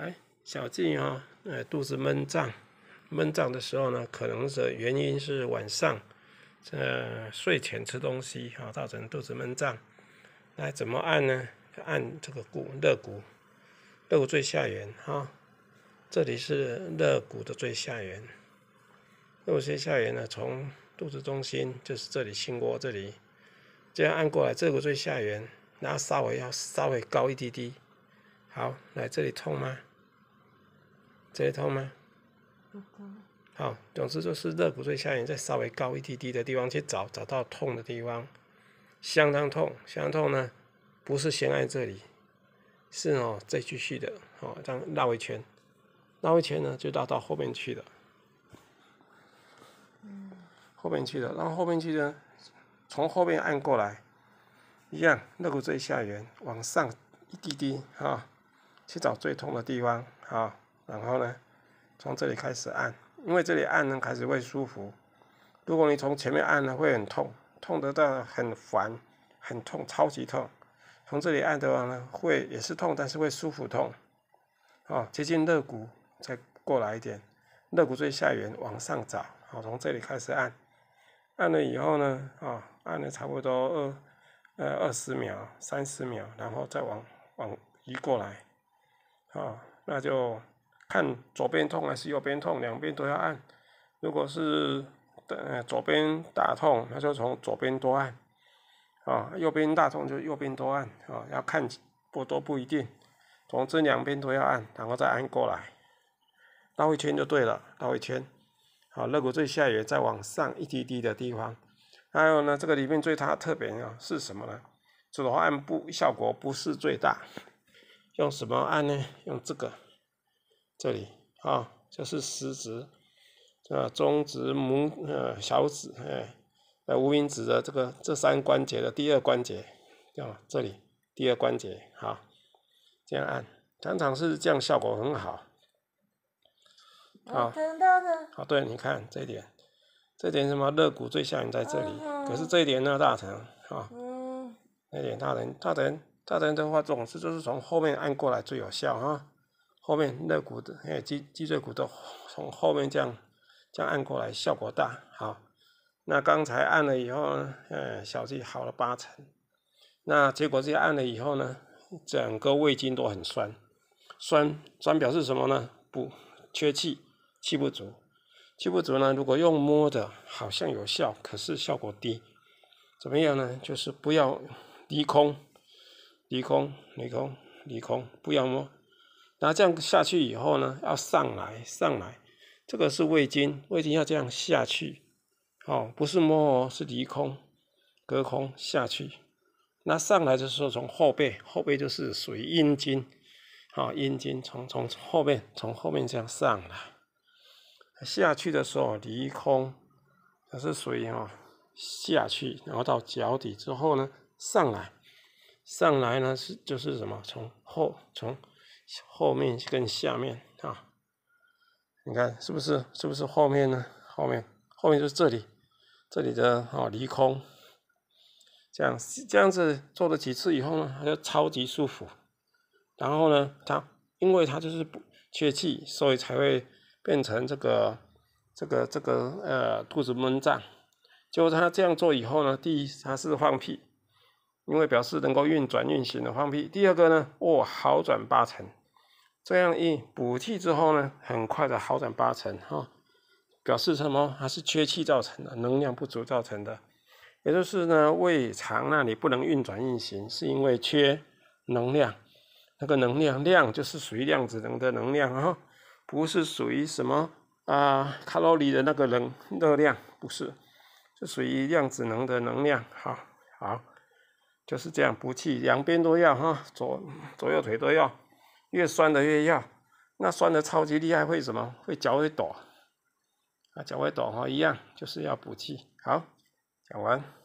哎，小静哈，呃，肚子闷胀，闷胀的时候呢，可能是原因是晚上，呃，睡前吃东西哈，造成肚子闷胀。来怎么按呢？按这个骨肋骨，肋骨最下缘哈，这里是肋骨的最下缘。肋骨最下缘呢，从肚子中心就是这里心窝这里，这样按过来，肋骨最下缘，然后稍微要稍微高一滴滴。好，来这里痛吗？这里痛吗？好，总之就是肋骨最下缘再稍微高一滴滴的地方去找，找到痛的地方，相当痛，相当痛呢，不是先按这里，是哦，再继续的，哦，这样绕一圈，绕一圈呢就绕到后面去了，后面去了，然后后面去呢，从后面按过来，一样，肋骨最下缘往上一滴滴，哈。去找最痛的地方，好，然后呢，从这里开始按，因为这里按呢开始会舒服。如果你从前面按呢，会很痛，痛得到很烦，很痛，超级痛。从这里按的话呢，会也是痛，但是会舒服痛。好，接近肋骨，再过来一点，肋骨最下缘往上找，好，从这里开始按，按了以后呢，啊，按了差不多二呃二十秒、三十秒，然后再往往移过来。啊，那就看左边痛还是右边痛，两边都要按。如果是呃左边大痛，那就从左边多按。啊，右边大痛就右边多按。啊，要看不多不一定。总之两边都要按，然后再按过来，绕一圈就对了，绕一圈。好，肋骨最下缘再往上一滴滴的地方。还有呢，这个里面最大特别啊是什么呢？这个按不效果不是最大。用什么按呢？用这个，这里啊，这是食指，啊，中指、拇呃小指，哎，呃无名指的这个这三关节的第二关节，啊，这里第二关节，好，这样按，常常是这样效果很好。好，等到的。好，对，你看这一点，这点什么肋骨最下缘在这里，可是这一点呢大疼，啊，那点大疼，大疼。大疼的话，总是就是从后面按过来最有效哈。后面肋骨的，哎，脊脊椎骨都从后面这样这样按过来，效果大。好，那刚才按了以后呢，呃，小肌好了八成。那结果这按了以后呢，整个胃经都很酸，酸酸表示什么呢？不缺气，气不足。气不足呢，如果用摸的，好像有效，可是效果低。怎么样呢？就是不要低空。离空，离空，离空，不要摸。那这样下去以后呢，要上来，上来。这个是胃经，胃经要这样下去。哦，不是摸哦，是离空，隔空下去。那上来的时候，从后背，后背就是属于阴经。好，阴经从从后面，从后面这样上来。下去的时候离空，它是属于哈下去，然后到脚底之后呢，上来。上来呢是就是什么？从后从后面跟下面啊，你看是不是？是不是后面呢？后面后面就是这里，这里的啊离空，这样这样子做了几次以后呢，它就超级舒服。然后呢，它因为它就是不缺气，所以才会变成这个这个这个呃肚子闷胀。就他这样做以后呢，第一他是放屁。因为表示能够运转运行的放屁。第二个呢，哦，好转八成。这样一补气之后呢，很快的好转八成哈。表示什么？还是缺气造成的，能量不足造成的。也就是呢，胃肠那里不能运转运行，是因为缺能量。那个能量量就是属于量子能的能量哈，不是属于什么啊卡路里的那个能热量，不是，是属于量子能的能量。好，好。就是这样补气，两边都要哈，左左右腿都要，越酸的越要，那酸的超级厉害，会什么？会脚会抖，啊，脚会抖哈，一样就是要补气。好，讲完。